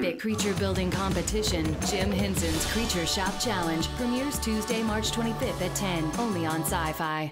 epic creature building competition, Jim Henson's Creature Shop Challenge, premieres Tuesday, March 25th at 10, only on Sci Fi.